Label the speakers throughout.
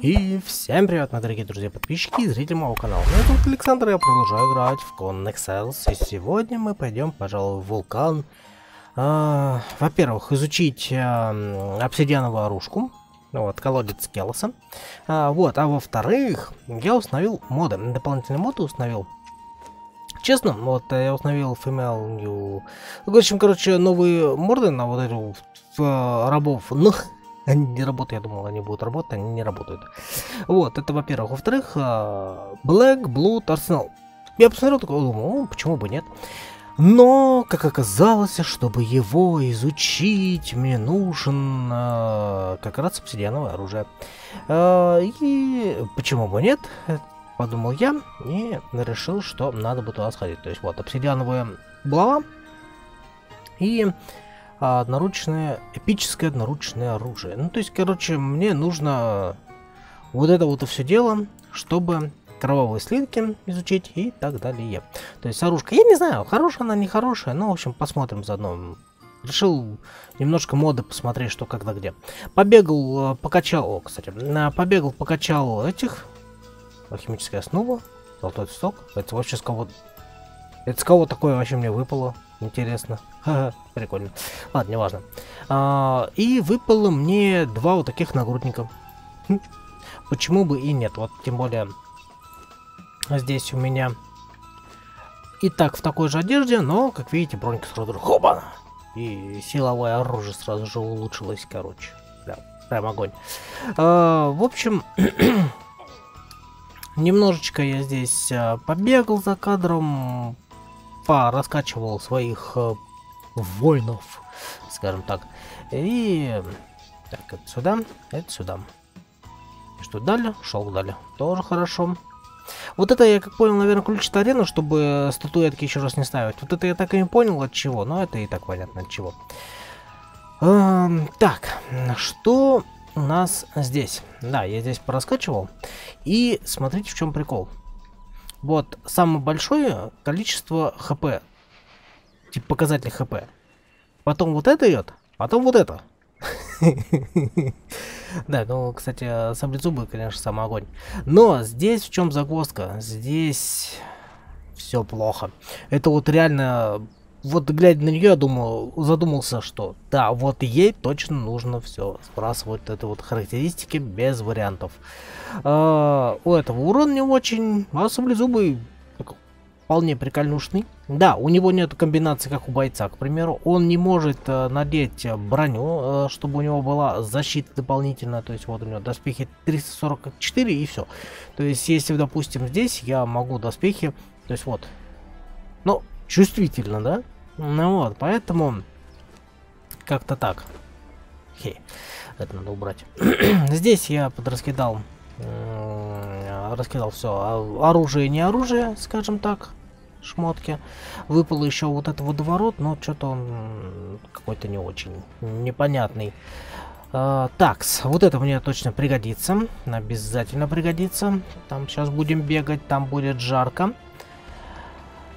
Speaker 1: И всем привет, мои дорогие друзья, подписчики и зрители моего канала. Меня зовут Александр, я продолжаю играть в Con Excels. И сегодня мы пойдем, пожалуй, в вулкан. А, Во-первых, изучить а, обсидиановую оружку. Вот, колодец Келоса. А, вот, а во-вторых, я установил моды, дополнительные моды установил. Честно, вот я установил Female New... В общем, короче, новые морды на вот эту э, рабов. Ну, они не работают, я думал, они будут работать, они не работают. Вот, это во-первых. Во-вторых, э, Black, Blue, Arsenal. Я посмотрел, такой, думал, почему бы нет. Но, как оказалось, чтобы его изучить, мне нужен э, как раз обсидиановое оружие. Э, и почему бы нет? подумал я и решил, что надо бы туда сходить. То есть вот обсидиановая булава и одноручное, эпическое одноручное оружие. Ну, то есть, короче, мне нужно вот это вот все дело, чтобы кровавые слитки изучить и так далее. То есть оружка, я не знаю, хорошая она, не хорошая, но, в общем, посмотрим заодно. Решил немножко моды посмотреть, что когда где. Побегал, покачал, о, кстати, побегал, покачал этих Алхимическая основа. Золотой цветок. Это вообще с кого... Это с кого такое вообще мне выпало? Интересно. Прикольно. Ладно, неважно. А, и выпало мне два вот таких нагрудника. Хм. Почему бы и нет? Вот тем более здесь у меня и так в такой же одежде, но, как видите, бронька сразу хоба! И силовое оружие сразу же улучшилось, короче. Да, прям огонь. А, в общем, Немножечко я здесь а, побегал за кадром, пораскачивал своих а, воинов, скажем так. И так, это сюда, это сюда. И что далее? Шел далее. Тоже хорошо. Вот это я, как понял, наверное, ключит арену, чтобы статуэтки еще раз не ставить. Вот это я так и не понял от чего, но это и так понятно от чего. Эм, так, что у нас здесь. Да, я здесь пораскачивал. И смотрите, в чем прикол. Вот самое большое количество хп. Типа показатель хп. Потом вот это идет, потом вот это. Да, ну, кстати, саблезубы, конечно, самый огонь. Но здесь в чем загвоздка? Здесь все плохо. Это вот реально вот глядя на нее, я думал, задумался, что да, вот ей точно нужно все сбрасывать это вот характеристики без вариантов. А, у этого урон не очень, а саблезубый вполне прикольнушный. Да, у него нет комбинации, как у бойца, к примеру. Он не может э, надеть броню, э, чтобы у него была защита дополнительная. То есть вот у него доспехи 344 и все. То есть если, допустим, здесь я могу доспехи, то есть вот, ну, чувствительно, да? Ну вот, поэтому как-то так. Хей, это надо убрать. Здесь я подраскидал, раскидал все оружие и не оружие, скажем так, шмотки. Выпал еще вот этот водоворот, но что-то он какой-то не очень непонятный. Uh, такс, вот это мне точно пригодится, обязательно пригодится. Там сейчас будем бегать, там будет жарко.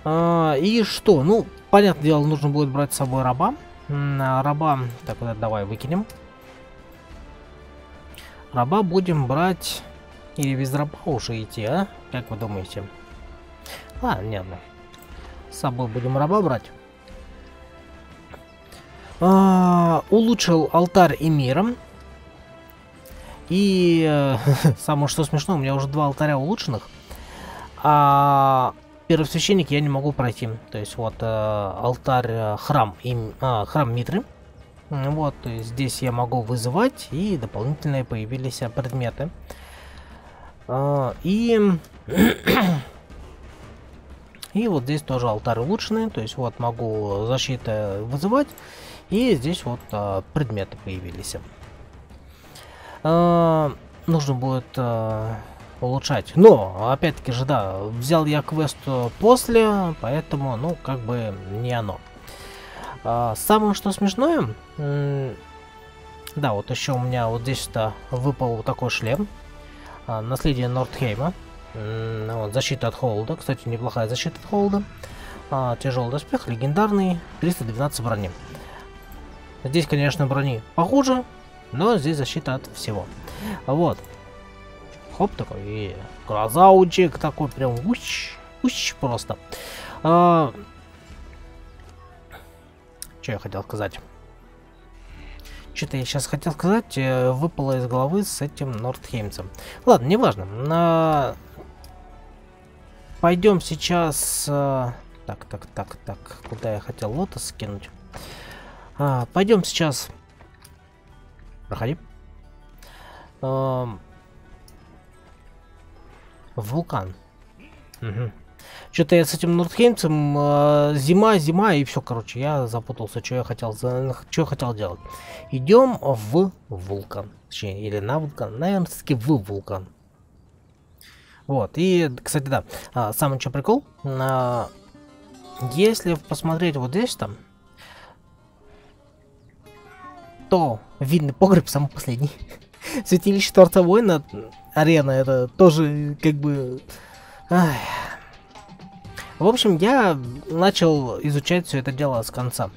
Speaker 1: А, и что? Ну, понятное дело, нужно будет брать с собой раба. А, раба... Так, вот давай выкинем. Раба будем брать... Или без раба уже идти, а? Как вы думаете? А, нет. С собой будем раба брать. А, улучшил алтарь и миром. И э, самое что смешно, у меня уже два алтаря улучшенных. А первосвященник я не могу пройти. То есть вот э, алтарь, э, храм, им, э, храм Митры. Вот, здесь я могу вызывать, и дополнительные появились предметы. Э, и... и вот здесь тоже алтарь улучшенный, то есть вот могу защита вызывать, и здесь вот э, предметы появились. Э, нужно будет... Э, улучшать. Но, опять-таки же, да, взял я квест после, поэтому, ну, как бы не оно. А, самое что смешное, да, вот еще у меня вот здесь-то выпал вот такой шлем. А, наследие Нордхейма. Вот, защита от холода. Кстати, неплохая защита от холода. А, тяжелый доспех, легендарный, 312 брони. Здесь, конечно, брони похуже, но здесь защита от всего. Вот. Хоп, такой, и глазаучик такой прям, уч, уч просто. А... Что я хотел сказать? Что-то я сейчас хотел сказать, э, выпало из головы с этим Нордхеймцем. Ладно, неважно. На... Пойдем сейчас... Э, так, так, так, так. Куда я хотел лотос скинуть? А, пойдем сейчас... Проходи. А, вулкан. Угу. Что-то я с этим Нордхеймцем э, зима, зима и все, короче, я запутался, что я хотел, что я хотел делать. Идем в вулкан, точнее, или на вулкан, наверное, таки в вулкан. Вот, и, кстати, да, а, самый что прикол, а, если посмотреть вот здесь там, то винный погреб самый последний. Святилище Творца Воина, арена, это тоже как бы... Ай, в общем, я начал изучать все это дело с конца.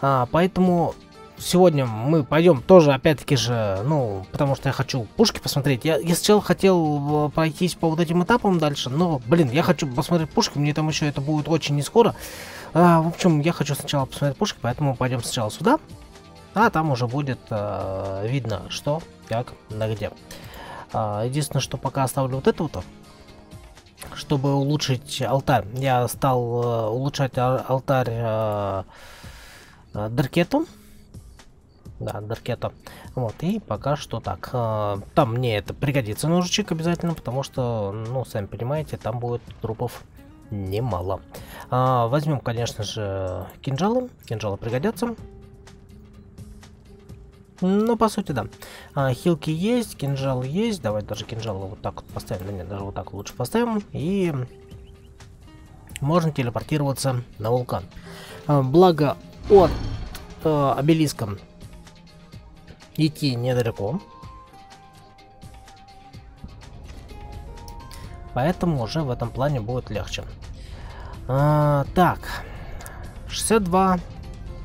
Speaker 1: А, поэтому сегодня мы пойдем тоже, опять-таки же, ну, потому что я хочу пушки посмотреть. Я, я сначала хотел э, пройтись по вот этим этапам дальше, но, блин, я хочу посмотреть пушки, мне там еще это будет очень не скоро. А, в общем, я хочу сначала посмотреть пушки, поэтому пойдем сначала сюда, а там уже будет а, видно, что, как, на где. А, единственное, что пока оставлю вот это вот, чтобы улучшить алтарь. Я стал э, улучшать алтарь э, э, Даркету. Да, Даркета. Вот, и пока что так. Там мне это пригодится ножичек обязательно, потому что, ну, сами понимаете, там будет трупов немало. А, возьмем, конечно же, кинжалы. Кинжалы пригодятся. Ну, по сути, да. А, хилки есть, кинжал есть. Давай даже кинжалы вот так вот поставим. Да нет, даже вот так лучше поставим. И можно телепортироваться на вулкан. А, благо от э, обелиска идти недалеко. Поэтому уже в этом плане будет легче. А, так. 62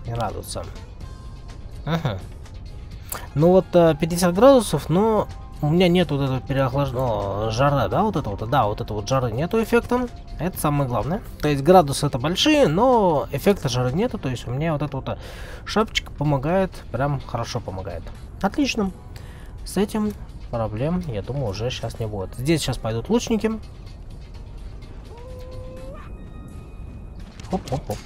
Speaker 1: градуса. Угу. Ну вот 50 э, градусов, но у меня нет вот этого переохлажденного жара, да, вот этого вот, да, вот этого вот жары нету эффекта. Это самое главное. То есть градусы это большие, но эффекта жары нету, то есть у меня вот эта вот шапочка помогает, прям хорошо помогает. Отлично. С этим проблем, я думаю, уже сейчас не будет. Здесь сейчас пойдут лучники. Хоп-хоп-хоп.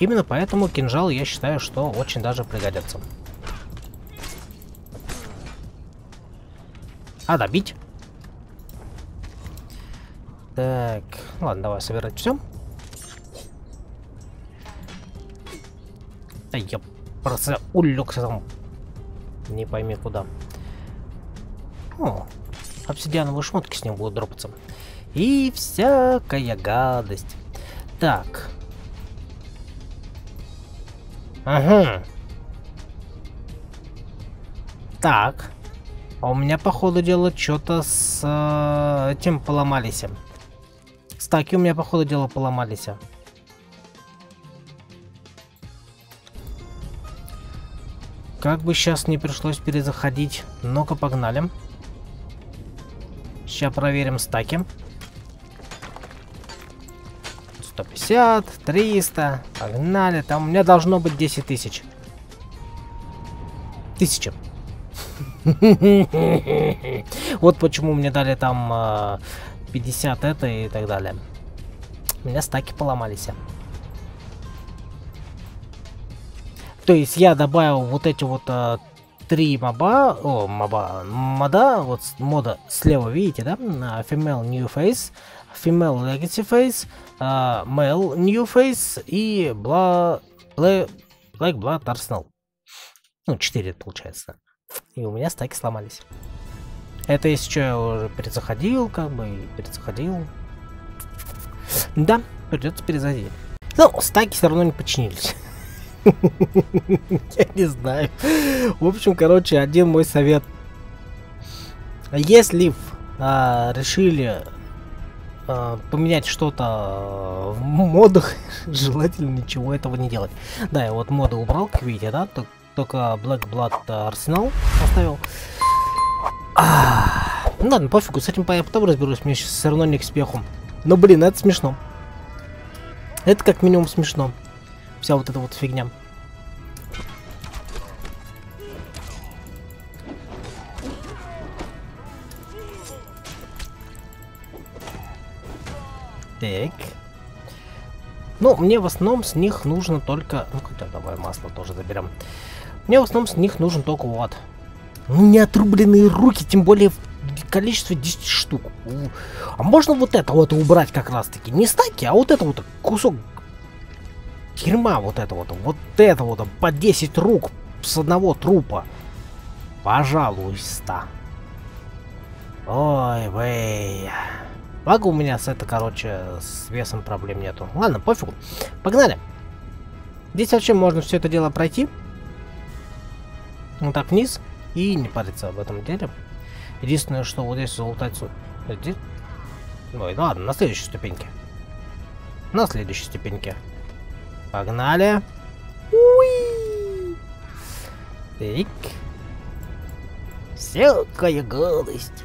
Speaker 1: Именно поэтому кинжалы, я считаю, что очень даже пригодятся. А, добить. Так, ладно, давай собирать все. Да я просто улегся там. Не пойми куда. О, обсидиановые шмотки с ним будут дропаться. И всякая гадость. Так, Ага. Так. А у меня, походу дела, что-то с э, этим поломались. Стаки у меня, походу дела, поломались. Как бы сейчас не пришлось перезаходить. Ну-ка, погнали. Сейчас проверим стаки. 150, 300. Погнали. Там у меня должно быть 10 тысяч. Тысяча. Вот почему мне дали там 50 а, это и так далее. У меня стаки поломались. То есть я добавил вот эти вот а, три моба, о, моба, мода, вот мода слева, видите, да, Female New Face, Female Legacy Face, uh, Male New Face и Bla... Black, Black Blood Arsenal. Ну, 4 получается. И у меня стаки сломались. Это если что, я уже перезаходил, как бы, и перезаходил. Да, придется перезаходить. Но стаки все равно не починились. Я не знаю. В общем, короче, один мой совет. Если а, решили поменять что-то в модах, желательно ничего этого не делать. Да, я вот моды убрал, как видите, да, то, только Black Blood Арсенал оставил. А, ну ладно, пофигу, с этим я потом разберусь, мне сейчас все равно не к спеху. Но блин, это смешно. Это как минимум смешно. Вся вот эта вот фигня. Так. Ну, мне в основном с них нужно только... Ну, хотя давай масло тоже заберем. Мне в основном с них нужен только вот. Ну, не отрубленные руки, тем более в количестве 10 штук. А можно вот это вот убрать как раз таки? Не стаки, а вот это вот кусок дерьма вот это вот. Вот это вот по 10 рук с одного трупа. Пожалуйста. Ой, вей. Благо у меня с это, короче, с весом проблем нету. Ладно, пофигу. Погнали. Здесь вообще можно все это дело пройти. Вот так вниз. И не париться об этом деле. Единственное, что вот здесь залутать... Ой, ладно, на следующей ступеньке. На следующей ступеньке. Погнали. Уи! Так. Всякая гадость.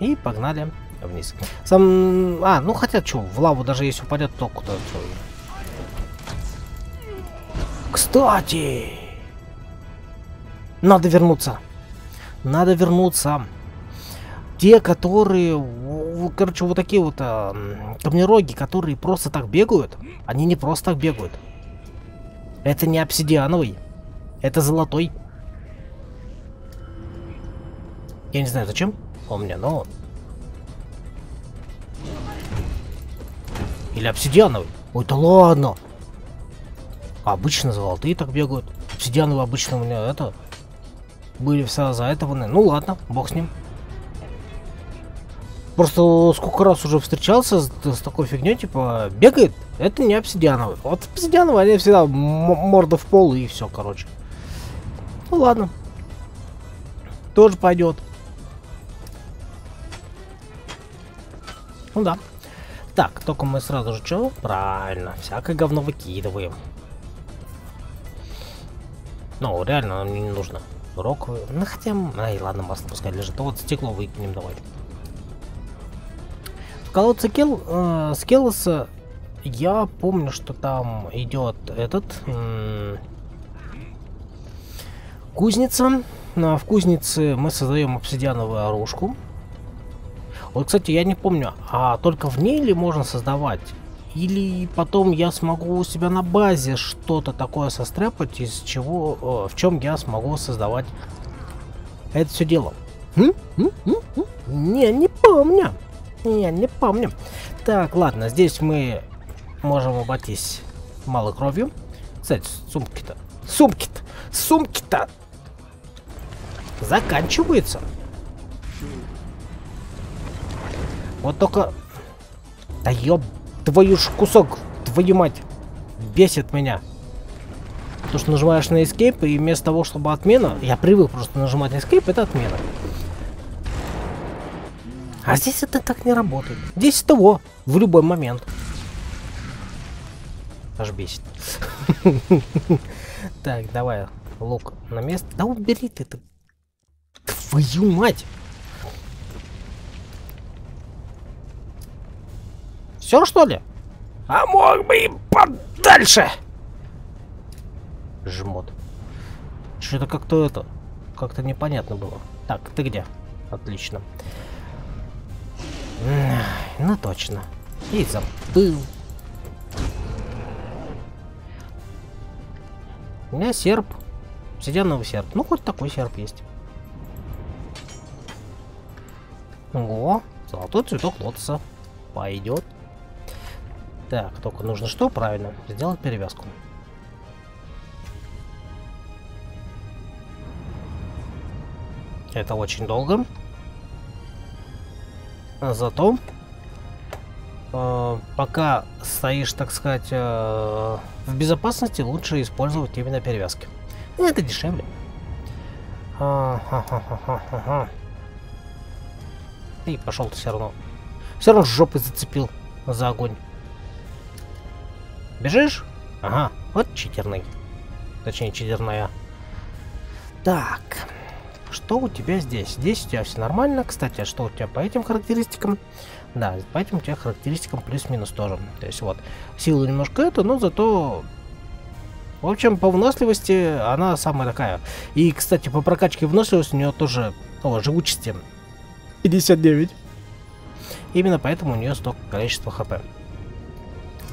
Speaker 1: И погнали вниз. Сам... А, ну хотя что, в лаву даже если упадет, то куда -то... Кстати! Надо вернуться. Надо вернуться. Те, которые... Короче, вот такие вот а, камнероги, которые просто так бегают, они не просто так бегают. Это не обсидиановый. Это золотой. Я не знаю зачем помню, но... Или обсидиановый. Ой, да ладно. Обычно золотые так бегают. Обсидиановые обычно у меня это... Были все за этого. Ну ладно, бог с ним. Просто сколько раз уже встречался с, с такой фигней, типа, бегает, это не обсидиановый. Вот обсидиановый, они всегда морда в пол и все, короче. Ну ладно. Тоже пойдет. Ну да. Так, только мы сразу же что? Правильно, всякое говно выкидываем. Ну, реально нам не нужно. Рок, ну хотя, ай, ладно, масло пускай лежит. А вот стекло выкинем давай. В колодце Кел, э, Скелоса я помню, что там идет этот... кузница. В кузнице мы создаем обсидиановую оружку. Вот, кстати, я не помню, а только в ней ли можно создавать? Или потом я смогу у себя на базе что-то такое состряпать, из чего, э, в чем я смогу создавать это все дело? Не, не помню. Не, не помню. Так, ладно, здесь мы можем обойтись малой кровью. Кстати, сумки-то, сумки-то, сумки-то заканчиваются. Вот только... Да ёб твою ж кусок, твою мать. Бесит меня. То, что нажимаешь на Escape, и вместо того, чтобы отмена... Я привык просто нажимать на Escape, это отмена. А здесь это так не работает. Здесь того, в любой момент. Аж бесит. Так, давай, лук на место. Да убери ты. Твою мать! Все, что ли? А мог бы и подальше! Жмот. Что-то как-то это... Как-то непонятно было. Так, ты где? Отлично. Ну точно. И забыл. У меня серп. Обсидиановый серп. Ну, хоть такой серп есть. О, золотой цветок лотоса. Пойдет. Так, только нужно что? Правильно, сделать перевязку. Это очень долго. Зато, э, пока стоишь, так сказать, э, в безопасности, лучше использовать именно перевязки. Это дешевле. И пошел ты все равно. Все равно жопы зацепил за огонь. Бежишь? Ага, вот читерный. Точнее, чедерная. Так. Что у тебя здесь? Здесь у тебя все нормально. Кстати, а что у тебя по этим характеристикам? Да, по этим у тебя характеристикам плюс-минус тоже. То есть вот, сила немножко это, но зато... В общем, по выносливости она самая такая. И, кстати, по прокачке выносливости у нее тоже... О, живучести. 59. Именно поэтому у нее столько количества хп.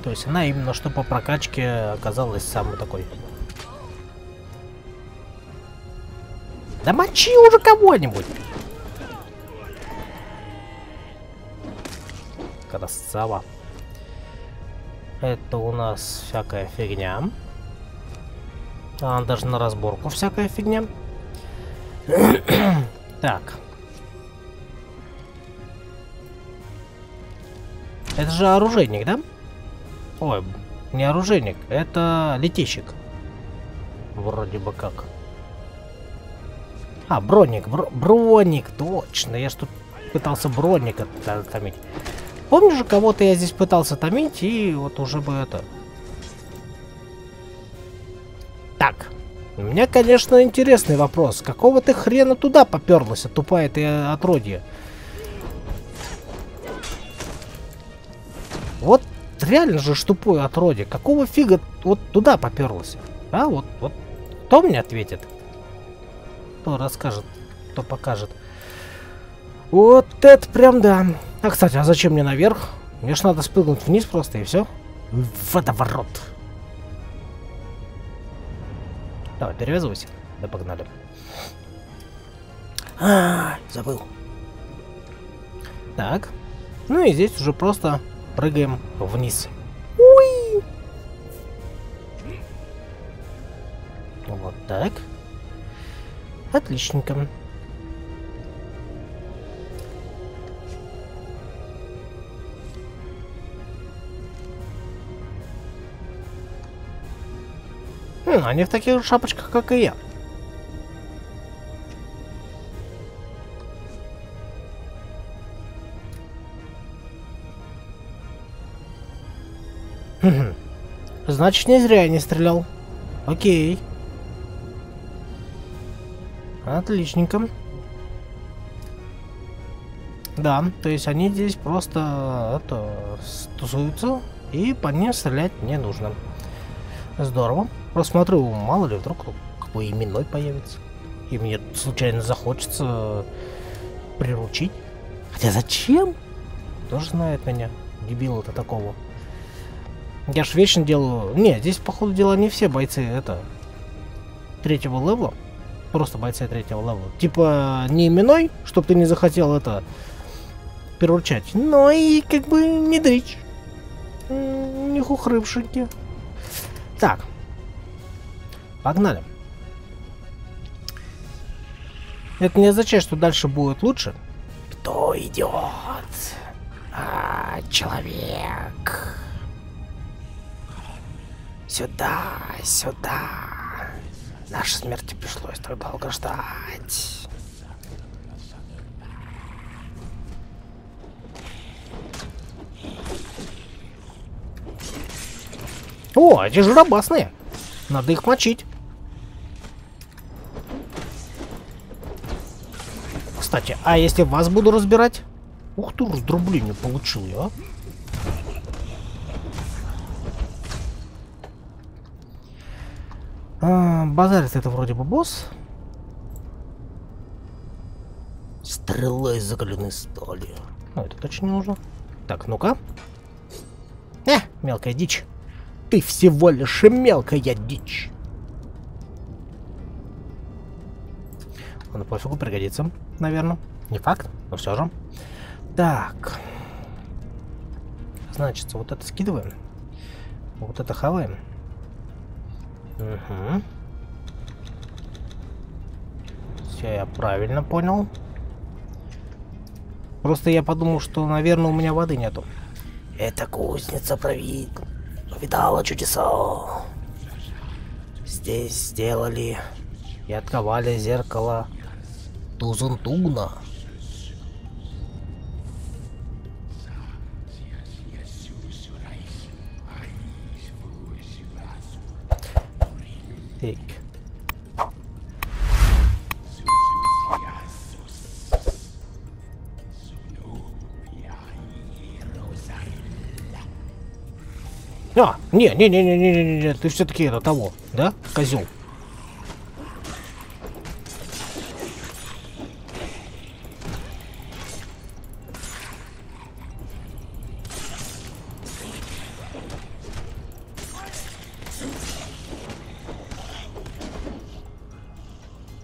Speaker 1: То есть она именно что по прокачке оказалась самой такой. Да мочи уже кого-нибудь! Красава. Это у нас всякая фигня. А, даже на разборку всякая фигня. так. Это же оружейник, да? Ой, не оружейник, это летищик. Вроде бы как. А, броник, бро броник, точно. Я тут пытался броник томить. Помнишь кого-то я здесь пытался томить, и вот уже бы это... Так, у меня, конечно, интересный вопрос. Какого ты хрена туда поперлась, тупая ты отродье? Вот реально же тупое отродье. Какого фига вот туда поперлась? А, вот, вот. Кто мне ответит? Кто расскажет, кто покажет. Вот это прям да. А, кстати, а зачем мне наверх? Мне ж надо спрыгнуть вниз просто и все. Водоворот. Давай, перевязывайся. Да погнали. А, забыл. Так. Ну и здесь уже просто прыгаем вниз. Уи! Вот так. Отличненько. Хм, они в таких же шапочках, как и я. Значит, не зря я не стрелял. Окей. Отличненько. Да, то есть они здесь просто это, тусуются, и по ним стрелять не нужно. Здорово. Просто смотрю, мало ли, вдруг какой именной появится. И мне случайно захочется приручить. Хотя зачем? Кто ж знает меня. Дебила-то такого. Я ж вечно делаю... Не, здесь, походу, дела не все бойцы, это... Третьего левела. Просто бойцы третьего левела. Типа, не именной, чтоб ты не захотел это... Приручать. Но и, как бы, не дричь. Не хухрывшеньки. Так. Погнали. Это не означает, что дальше будет лучше. Кто идет? А, человек. Сюда, сюда. Нашей смерти пришлось так долго ждать. О, эти жиробасные. Надо их мочить. Кстати, а если вас буду разбирать? Ух ты, раздробление получил я, а? А базарит это вроде бы босс. Стрела из закаленной стали. Ну, это точно нужно. Так, ну-ка. Э, мелкая дичь. Ты всего лишь мелкая дичь. Он пофигу пригодится, наверное. Не факт, но все же. Так. Значит, вот это скидываем. Вот это хаваем. Угу. Все, я правильно понял. Просто я подумал, что, наверное, у меня воды нету. Это кузница провид видала чудеса. Здесь сделали и отковали зеркало Тузунтуна. Так. А, не, не, не, не, не, не, не, ты все-таки это того, да, козел?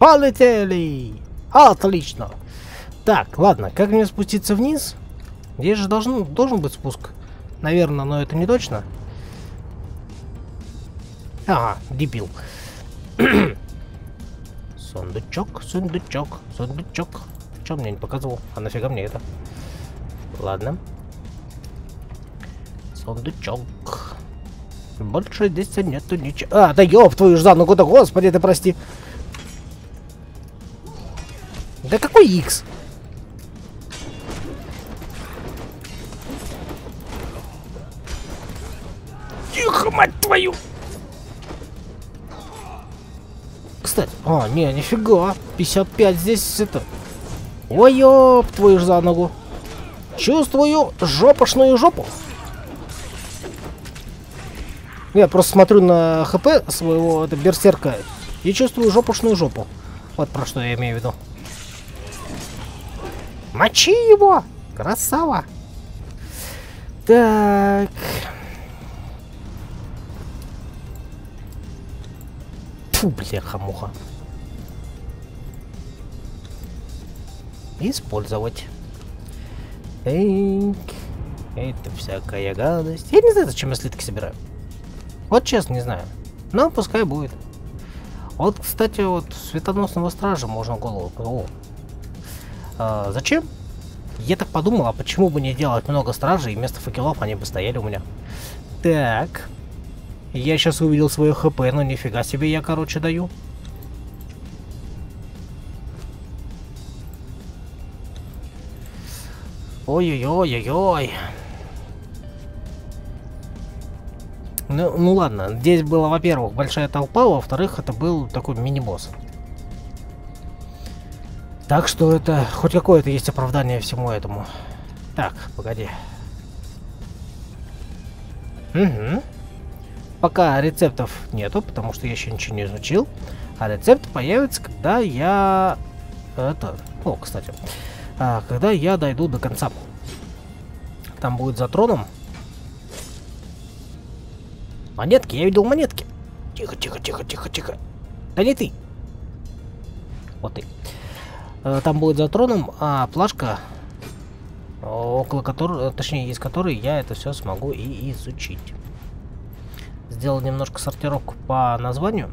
Speaker 1: Полетели! Отлично! Так, ладно, как мне спуститься вниз? Здесь же должен, должен быть спуск. Наверное, но это не точно. Ага, дебил. сундучок, сундучок, сундучок. Чем мне не показывал? А нафига мне это? Ладно. Сундучок. Больше здесь нету ничего. А, да ёб твою ж за ногу-то, господи, ты прости. Да какой X? Тихо, мать твою! Кстати, а, не, нифига. 55 здесь это... Ой, ёб твою ж за ногу. Чувствую жопошную жопу. Я просто смотрю на хп своего это, берсерка и чувствую жопошную жопу. Вот про что я имею в виду. Мочи его! Красава! Так. Фу, бляха-муха. Использовать. Так. Это всякая гадость. Я не знаю, зачем я слитки собираю. Вот честно, не знаю. Но пускай будет. Вот, кстати, вот светоносного стража можно голову. О, а, зачем? Я так подумал, а почему бы не делать много стражей, и вместо факелов они бы стояли у меня. Так. Я сейчас увидел свое хп, но нифига себе я, короче, даю. Ой-ой-ой-ой-ой. Ну, ну ладно, здесь была, во-первых, большая толпа, во-вторых, это был такой мини-босс. Так что это хоть какое-то есть оправдание всему этому. Так, погоди. Угу. Пока рецептов нету, потому что я еще ничего не изучил. А рецепт появится, когда я... Это... О, кстати. А, когда я дойду до конца. Там будет за троном. Монетки, я видел монетки. Тихо, тихо, тихо, тихо, тихо. Да не ты. Вот ты. Э, там будет за троном, а плашка, около которой, э, точнее, из которой я это все смогу и изучить. Сделал немножко сортировку по названию,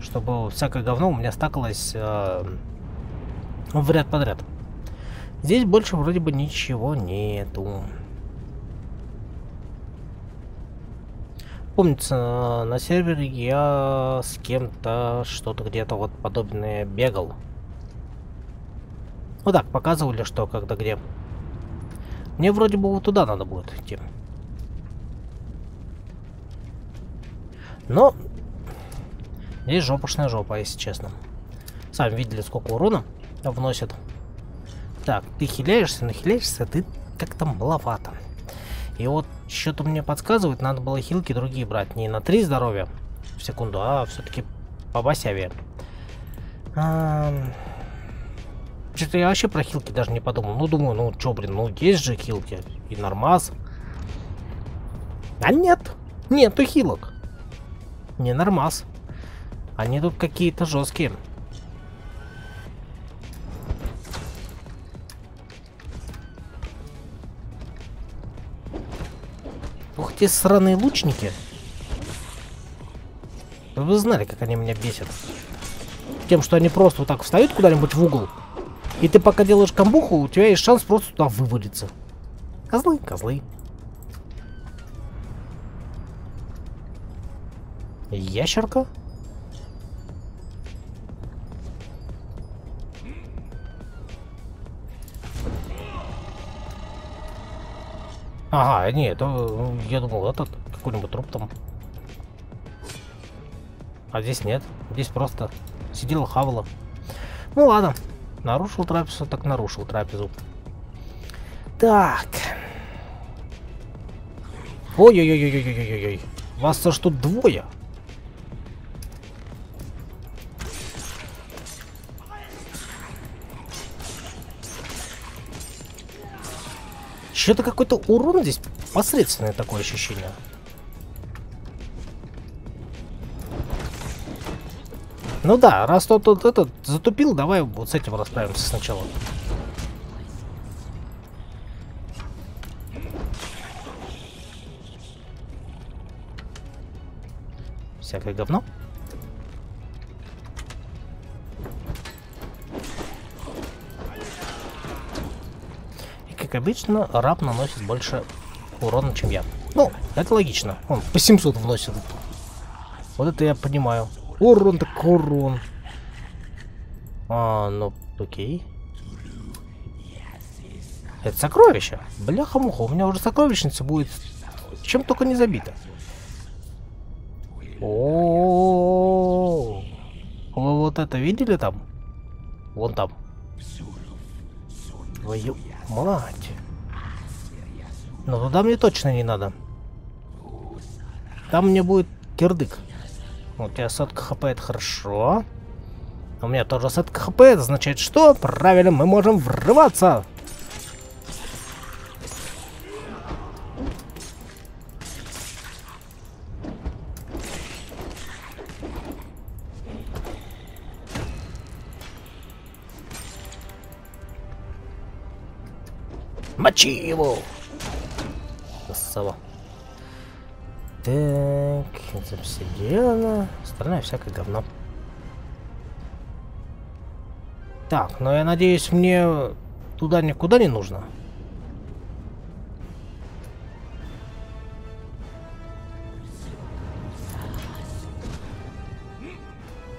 Speaker 1: чтобы всякое говно у меня стакалось э, в ряд подряд. Здесь больше вроде бы ничего нету. Помнится, на сервере я с кем-то что-то где-то вот подобное бегал. Ну так, показывали, что, когда, где. Мне вроде бы вот туда надо будет идти. Но... Здесь жопушная жопа, если честно. Сами видели, сколько урона вносит. Так, ты хиляешься, но хиляешься ты как-то маловато. И вот что-то мне подсказывает, надо было хилки другие брать. Не на 3 здоровья в секунду, а все-таки побосявее. А... Что-то я вообще про хилки даже не подумал. Ну, думаю, ну, чё, блин, ну, есть же хилки. И нормаз. А нет, нету хилок. Не нормаз. Они тут какие-то жесткие. Ух ты, сраные лучники. Вы знали, как они меня бесят. Тем, что они просто вот так встают куда-нибудь в угол и ты пока делаешь камбуху, у тебя есть шанс просто туда вывалиться. Козлы, козлы. Ящерка? Ага, нет, это, я думал, этот какой-нибудь труп там. А здесь нет. Здесь просто сидела хавала. Ну ладно. Нарушил трапезу, так нарушил трапезу. Так. Ой-ой-ой-ой-ой-ой-ой. Вас аж тут двое. Что-то какой-то урон здесь посредственное такое ощущение. Ну да, раз тот, тот этот затупил, давай вот с этим расправимся сначала. Всякое говно. И как обычно, раб наносит больше урона, чем я. Ну, это логично. Он по 700 вносит. Вот это я понимаю. Урон так урон. А, ну, окей. Это сокровище. Бляха-муха, у меня уже сокровищница будет чем только не забита. О, -о, -о. Вы вот это видели там? Вон там. Твою мать. Но туда мне точно не надо. Там мне будет кирдык. У тебя сотка хп, это хорошо. У меня тоже сотка хп, это означает что? Правильно, мы можем врываться. Мочи его! Красава. Так, это обсидиана. Остальное всякое говно. Так, но я надеюсь, мне туда никуда не нужно.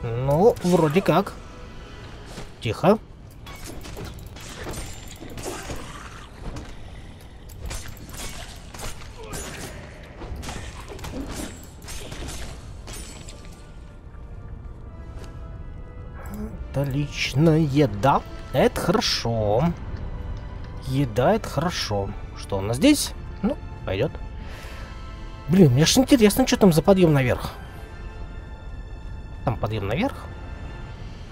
Speaker 1: Ну, вроде как. Тихо. Отлично, еда. Это хорошо. Еда, это хорошо. Что у нас здесь? Ну, пойдет. Блин, мне же интересно, что там за подъем наверх. Там подъем наверх.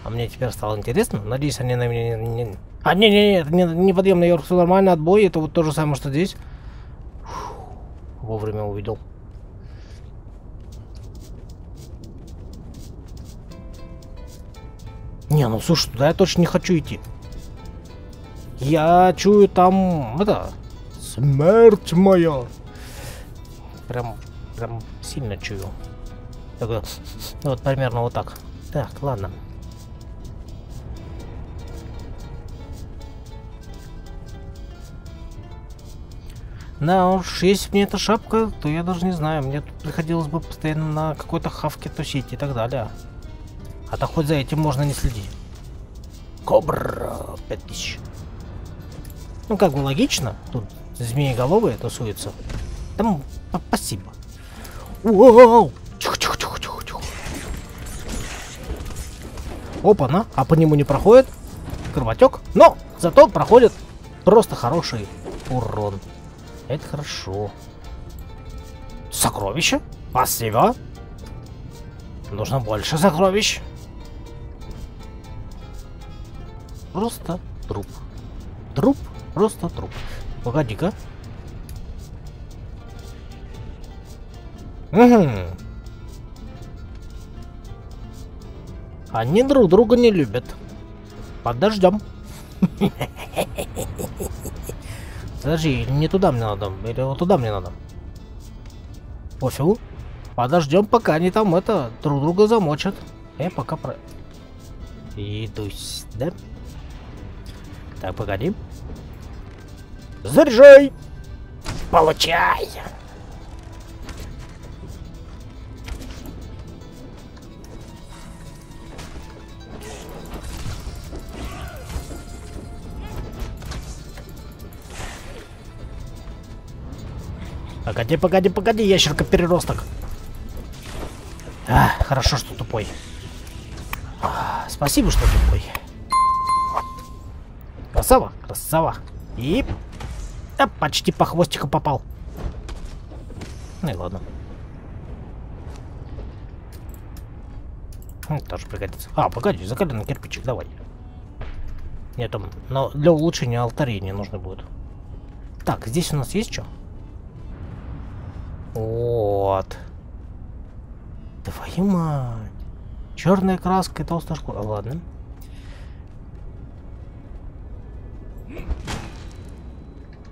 Speaker 1: А мне теперь стало интересно. Надеюсь, они на меня не... не... А, не-не-не, не, не подъем наверх, все нормально, отбой. Это вот то же самое, что здесь. Фух, вовремя увидел. Не, ну слушай, туда я точно не хочу идти. Я чую там, это, смерть моя. Прям, прям сильно чую. Такой, ну вот примерно вот так. Так, ладно. Да уж, если мне эта шапка, то я даже не знаю. Мне тут приходилось бы постоянно на какой-то хавке тусить и так далее. А то хоть за этим можно не следить. Кобра 5000. Ну, как бы логично. Тут змееголовые тусуются. Там спасибо. Вау! Тихо, тихо, тихо, тихо, тихо. Опа-на, а по нему не проходит кровотек. Но зато проходит просто хороший урон. Это хорошо. Сокровище? Спасибо. Нужно больше сокровищ. Просто труп. Труп, просто труп. Погоди-ка. Угу. Они друг друга не любят. Подождем. Подожди, не туда мне надо, или вот туда мне надо. Пофигу. Подождем, пока они там это друг друга замочат. Я пока про... Идусь, да? Так, погоди. Заряжай! Получай! Погоди, погоди, погоди, ящерка-переросток. А, хорошо, что тупой. А, спасибо, что тупой. Красава, красава. И... А, почти по хвостику попал. Ну и ладно. Тоже пригодится. А, погоди, закаленный кирпичик, давай. Нет, там, но для улучшения алтарей не нужны будут. Так, здесь у нас есть что? Вот. Твою мать. Черная краска и толстая шкура. Ладно.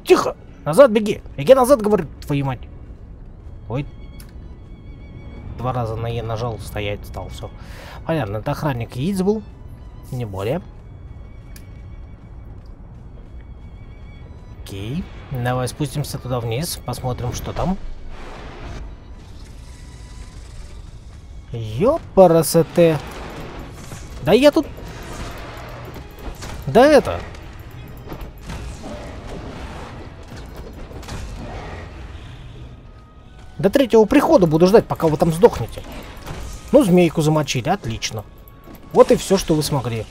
Speaker 1: Тихо! Назад беги! Беги назад, говорит твою мать. Ой. Два раза на Е нажал, стоять стал, все. Понятно, это охранник яиц был. Не более. Окей. Давай спустимся туда вниз, посмотрим, что там. Ёпарасоте. Да я тут... Да это... До третьего прихода буду ждать, пока вы там сдохнете. Ну, змейку замочили, отлично. Вот и все, что вы смогли.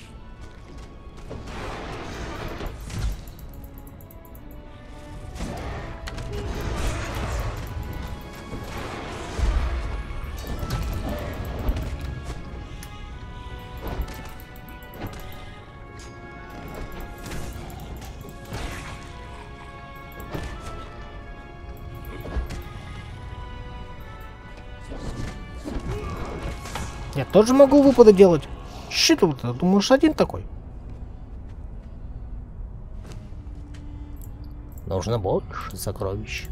Speaker 1: Я тоже могу выпады делать. Щит вот, думаешь, один такой? Нужно больше сокровищ.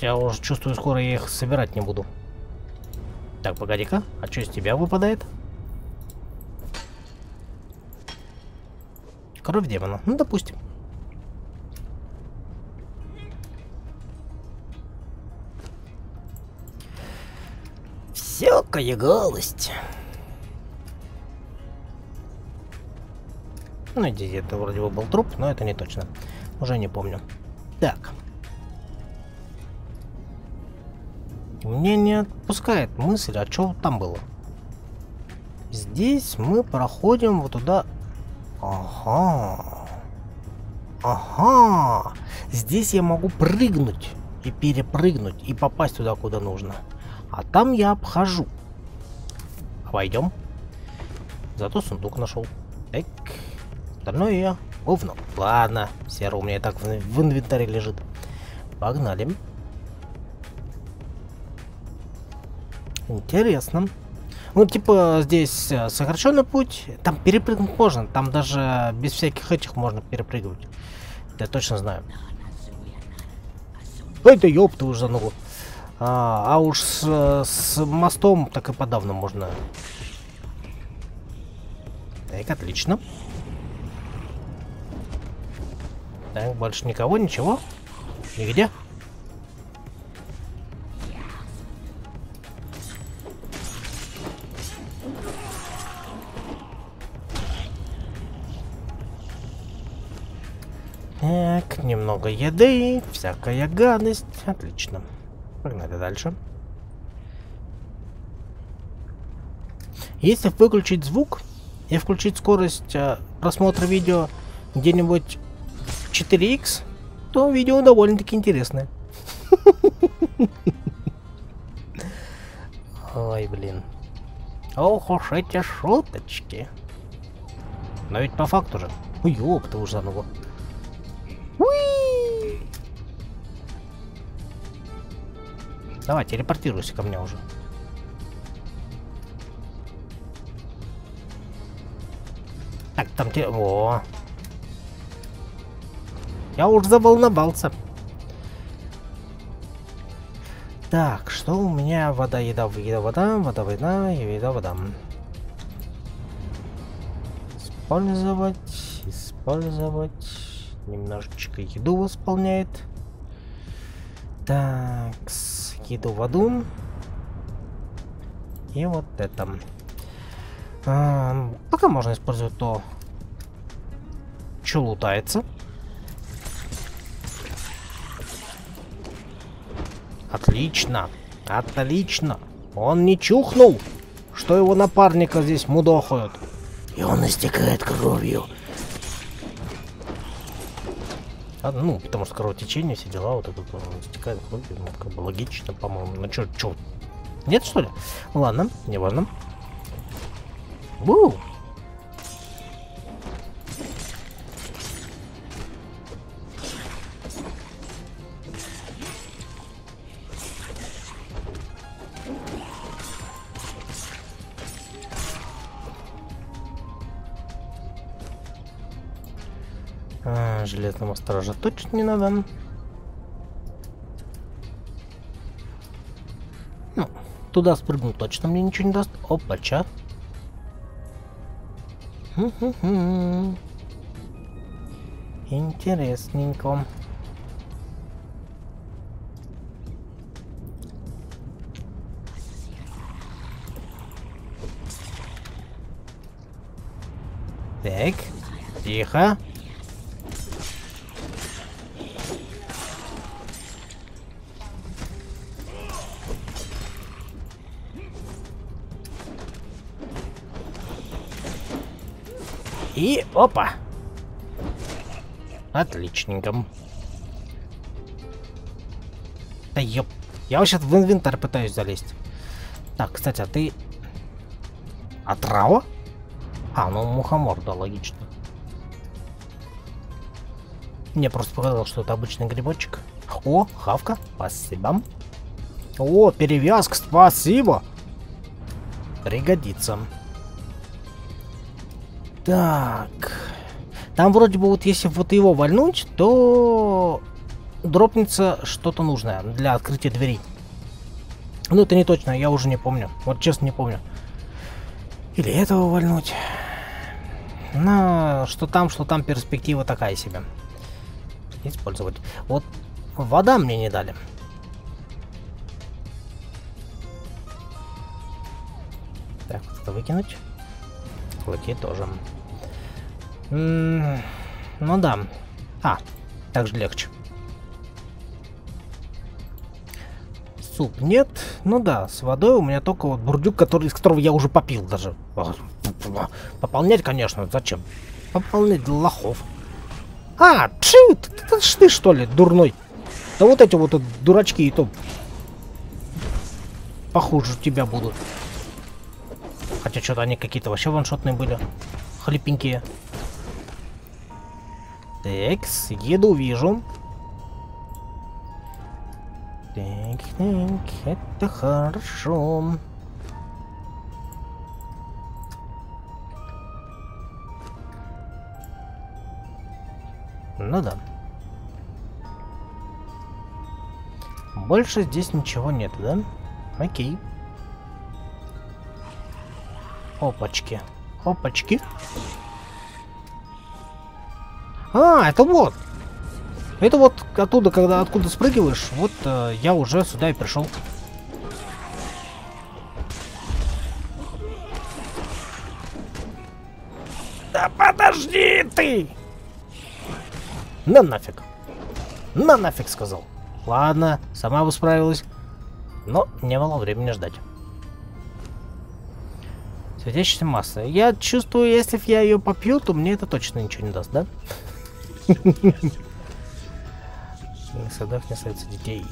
Speaker 1: Я уже чувствую, скоро я их собирать не буду. Так, погоди-ка, а что из тебя выпадает? Кровь демона. Ну, допустим. Всякая галость. Ну, здесь это вроде бы был труп, но это не точно. Уже не помню. Так. Мне не отпускает мысль, а что там было? Здесь мы проходим вот туда. Ага. Ага. Здесь я могу прыгнуть и перепрыгнуть и попасть туда, куда нужно. А там я обхожу. Обойдем. Зато сундук нашел. Так. Остальное я говно. Ладно, серый у меня и так в, в инвентаре лежит. Погнали. Интересно. Ну, типа, здесь э, сокращенный путь. Там перепрыгнуть можно. Там даже без всяких этих можно перепрыгивать. Я точно знаю. Ой, да ёб ты уже ногу. А, а уж с, с мостом так и подавно можно. Так, отлично. Так, больше никого, ничего? Нигде? Так, немного еды, всякая гадость. Отлично. Погнали дальше. Если выключить звук и включить скорость э, просмотра видео где-нибудь 4х, то видео довольно-таки интересное. Ой, блин. Ох уж эти шуточки. Но ведь по факту же. Ой, ёб, ты уж заново. Давай, телепортируйся ко мне уже. Так, там те... О! Я уж заволновался. Так, что у меня? Вода, еда, еда, вода, вода, вода, еда, вода. Использовать, использовать. Немножечко еду восполняет. Так, еду в аду. И вот это. А, пока можно использовать то, что лутается. Отлично. Отлично. Он не чухнул, что его напарника здесь мудохают. И он истекает кровью. А, ну, потому что кровотечение, все дела, вот это вот, истекает кровью, ну, как бы логично, по-моему. Ну, чё, чё? Нет, что ли? Ладно, неважно. Вуу! Железного стража точно не надо. Ну, туда спрыгнуть точно мне ничего не даст. Опача. Интересненько. Так, тихо. И опа. Отличненько. Да ёп. Я сейчас в инвентарь пытаюсь залезть. Так, кстати, а ты... Отрава? А, ну мухомор, да, логично. Мне просто показалось, что это обычный грибочек. О, хавка, спасибо. О, перевязка, спасибо. Пригодится. Так. Там вроде бы вот если вот его вальнуть, то дропнется что-то нужное для открытия дверей. Ну это не точно, я уже не помню. Вот честно не помню. Или этого вальнуть. Но что там, что там перспектива такая себе. Использовать. Вот вода мне не дали. Так, вот это выкинуть. Клыки тоже. Ну да. А, так же легче. Суп нет. Ну да, с водой у меня только вот бурдюк, который, из которого я уже попил даже. Пополнять, конечно, зачем? Пополнять для лохов. А, пши, это ж ты что ли, дурной? Да вот эти вот дурачки и то похуже тебя будут. Хотя что-то они какие-то вообще ваншотные были. Хлипенькие. Текс, еду вижу. Так, так, это хорошо. Ну да. Больше здесь ничего нет, да? Окей. Опачки. Опачки. А, это вот. Это вот оттуда, когда откуда спрыгиваешь, вот э, я уже сюда и пришел. Да подожди ты! На нафиг. На нафиг сказал. Ладно, сама бы справилась. Но не было времени ждать. Светящаяся масса. Я чувствую, если я ее попью, то мне это точно ничего не даст, да? В садах не остается детей.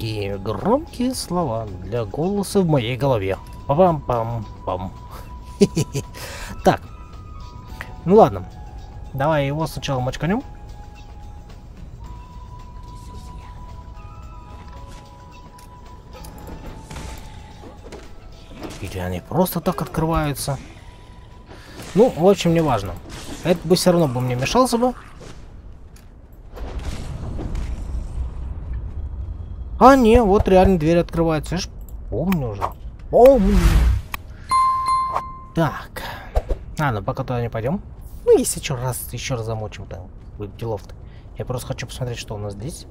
Speaker 1: Какие громкие слова для голоса в моей голове. Пам-пам-пам. Так. Ну ладно. Давай его сначала мочканем. Или они просто так открываются. Ну, в общем, не важно. Это бы все равно бы мне мешался бы. А, не, вот реально дверь открывается. Я ж помню уже. Помню. Так. А, ну пока туда не пойдем. Ну, если что, раз, еще раз замочим, там будет делов-то. Я просто хочу посмотреть, что у нас здесь.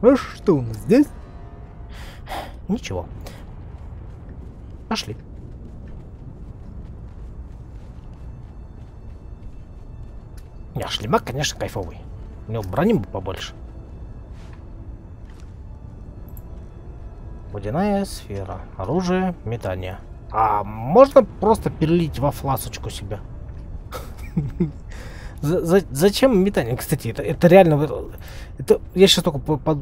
Speaker 1: А что у нас здесь? Ничего. Пошли. Не, шлемак, конечно, кайфовый. У него брони бы побольше. Водяная сфера. Оружие, метание. А можно просто перелить во фласочку себя? Зачем метание? Кстати, это, это реально... Это, я сейчас только под...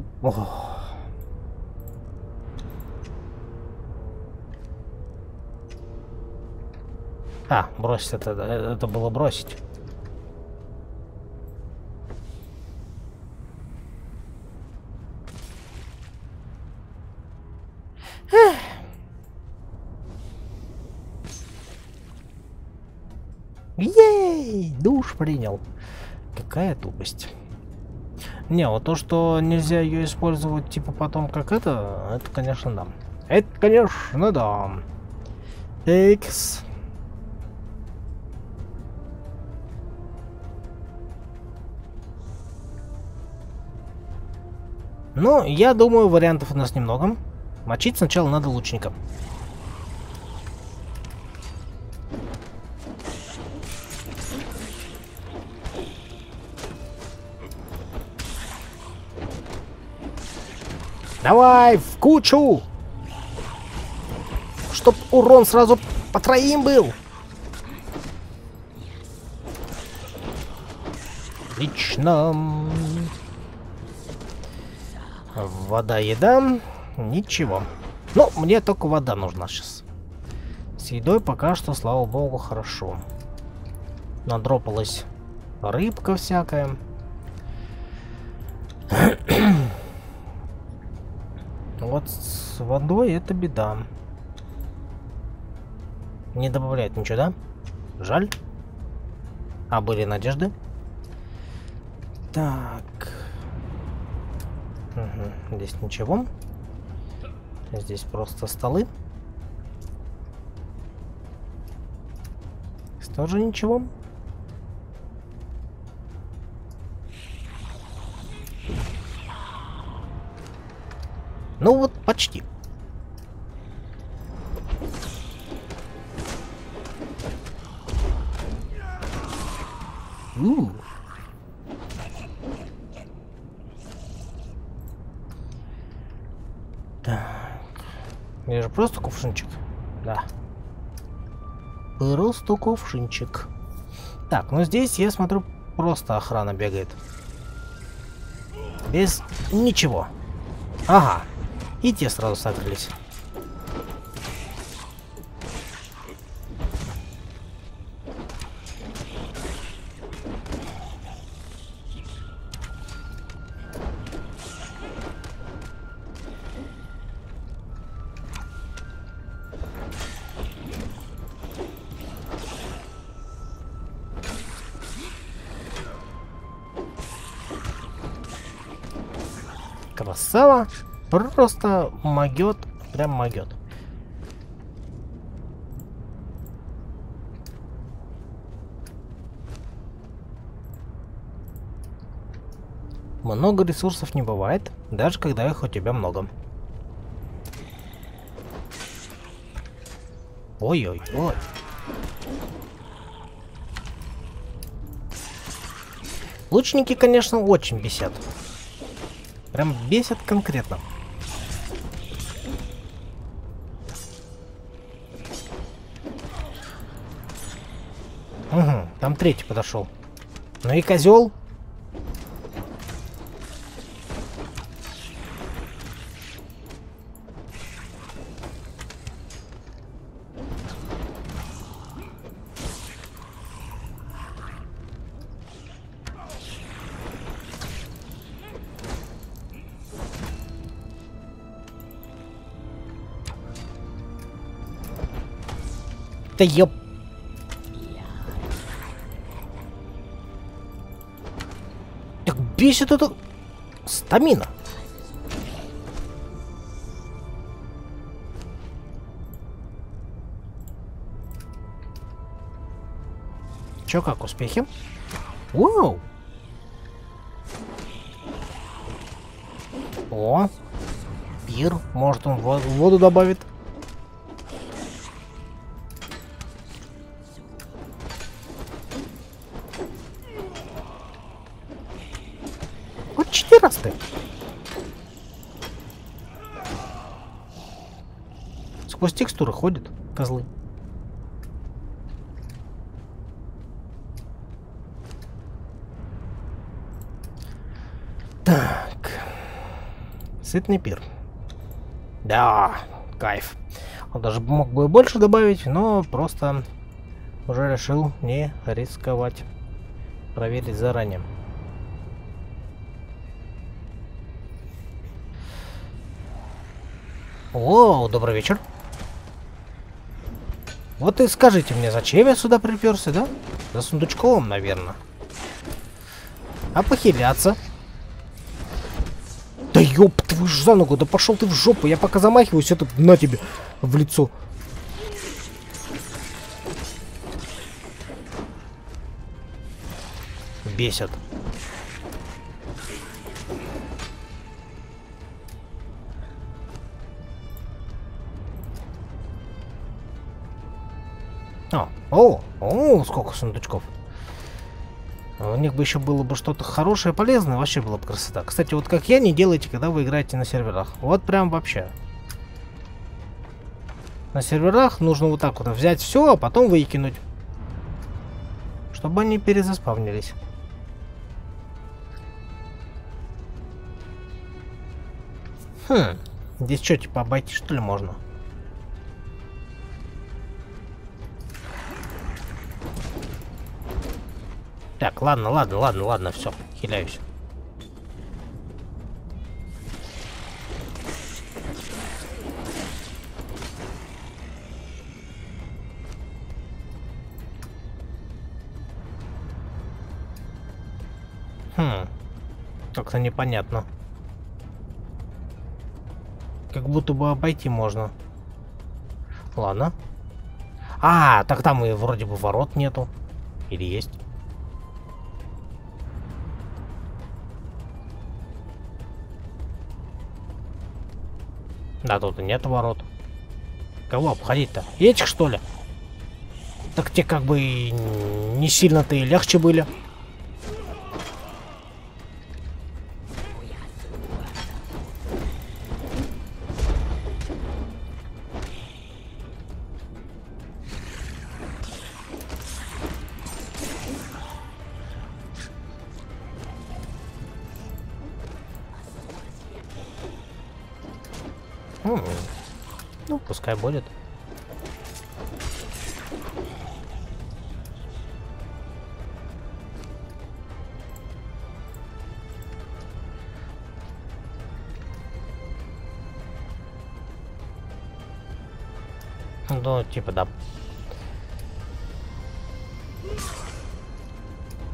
Speaker 1: А, бросить это, это было бросить. Ей! Душ принял. Какая тупость. Не, вот то, что нельзя ее использовать, типа, потом как это, это, конечно, да. Это, конечно, да. Экс. Ну, я думаю, вариантов у нас немного. Мочить сначала надо лучника. Давай, в кучу! Чтоб урон сразу по троим был. Отлично. Вода, еда. Ничего. Ну, мне только вода нужна сейчас. С едой пока что, слава богу, хорошо. Надропалась рыбка всякая. вот с водой это беда. Не добавляет ничего, да? Жаль. А были надежды? Так. Угу. Здесь ничего. Здесь просто столы. Тоже ничего. Ну вот, почти. Ух. Я же просто кувшинчик. Да. Просто кувшинчик. Так, ну здесь, я смотрю, просто охрана бегает. Без ничего. Ага. И те сразу согрелись. Красава. Просто могет. Прям могет. Много ресурсов не бывает, даже когда их у тебя много. Ой-ой-ой. Лучники, конечно, очень бесят. Прям бесят конкретно. Угу, там третий подошел. Ну и козел. Да ёп... Так бесит это... Стамина. Чё, как успехи? Уау! О! Пир, может он воду добавит? Текстуры ходят козлы. Так. Сытный пир. Да, кайф. Он даже мог бы больше добавить, но просто уже решил не рисковать. Проверить заранее. О, добрый вечер. Вот и скажите мне, зачем я сюда приперся, да? За сундучком, наверное. А похиляться? Да ёб твою ж за ногу, да пошел ты в жопу. Я пока замахиваюсь, это на тебе в лицо. Бесят. О, о, сколько сундучков. А у них бы еще было бы что-то хорошее, полезное, вообще была бы красота. Кстати, вот как я, не делайте, когда вы играете на серверах. Вот прям вообще. На серверах нужно вот так вот взять все, а потом выкинуть. Чтобы они перезаспавнились. Хм, здесь что, типа обойти что ли можно? Так, ладно, ладно, ладно, ладно, все, хиляюсь. Хм, как-то непонятно. Как будто бы обойти можно. Ладно. А, так там и вроде бы ворот нету. Или есть? Да, тут нет ворот. Кого обходить-то? Этих, что ли? Так те как бы не сильно-то и легче были. Будет. Ну, типа, да.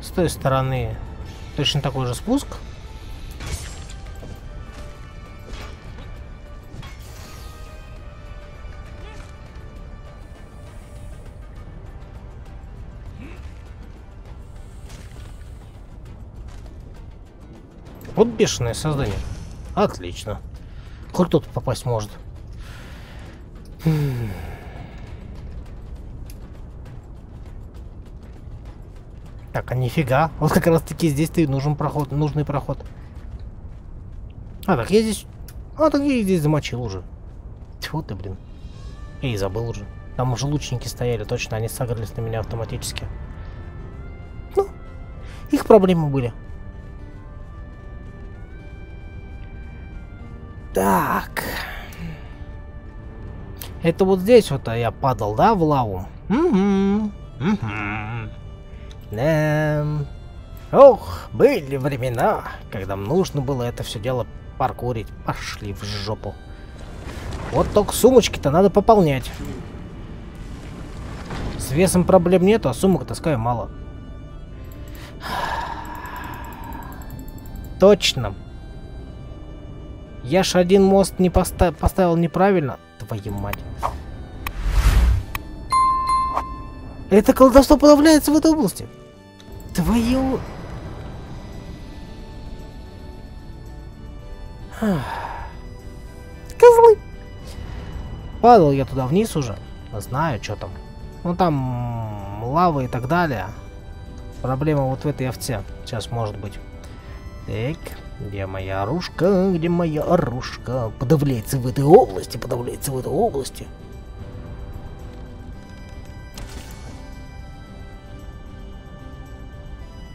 Speaker 1: С той стороны точно такой же спуск. Вот бешеное создание. Отлично. Хоть кто-то попасть может. Так, а нифига. Вот как раз таки здесь ты нужен проход, нужный проход. А, так я здесь... А, так я здесь замочил уже. Тьфу ты, блин. Я и забыл уже. Там уже лучники стояли, точно, они сагрились на меня автоматически. Ну, их проблемы были. Это вот здесь вот я падал, да, в лаву? Угу. Угу. Да. Ох, были времена, когда нужно было это все дело паркурить. Пошли в жопу. Вот только сумочки-то надо пополнять. С весом проблем нету, а сумок таскаю мало. Точно. Я ж один мост не поста поставил неправильно. Твою мать. Это колдовство подавляется в этой области. Твою... Козлы! Падал я туда вниз уже. Знаю, что там. Ну там лава и так далее. Проблема вот в этой овце. Сейчас может быть. Так, где моя оружка? Где моя оружка? Подавляется в этой области, подавляется в этой области.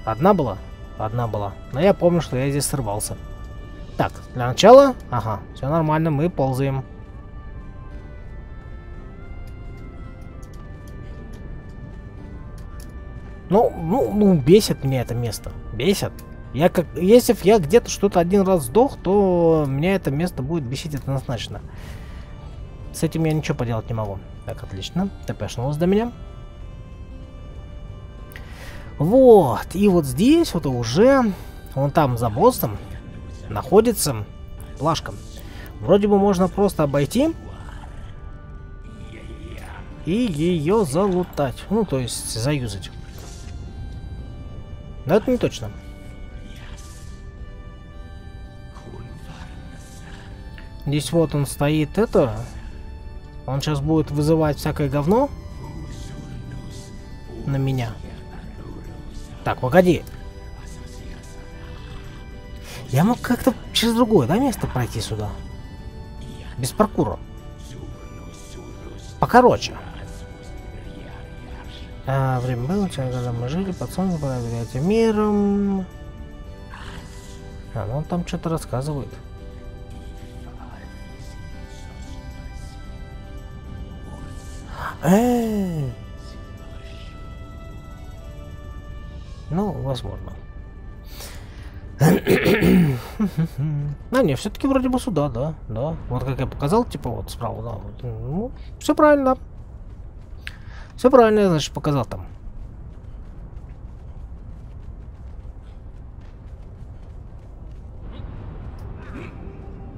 Speaker 1: Одна была? Одна была. Но я помню, что я здесь сорвался. Так, для начала... Ага, все нормально, мы ползаем. Ну, ну, ну, бесит меня это место. Бесит. Я как, если я где-то что-то один раз сдох, то меня это место будет бесить однозначно. С этим я ничего поделать не могу. Так, отлично. ТПшнулась до меня. Вот. И вот здесь вот уже, вон там за боссом, находится плашка. Вроде бы можно просто обойти и ее залутать. Ну, то есть заюзать. Но это не точно. Здесь вот он стоит, это... Он сейчас будет вызывать всякое говно на меня. Так, погоди. Я мог как-то через другое, да, место пройти сюда? Без паркура. Покороче. А, время было, когда мы жили, под солнцем, под миром. А, ну он там что-то рассказывает. Ну, возможно. А, не, все-таки вроде бы сюда, да, да. Вот как я показал, типа вот справа, да. Ну, все правильно. Все правильно, я, значит, показал там.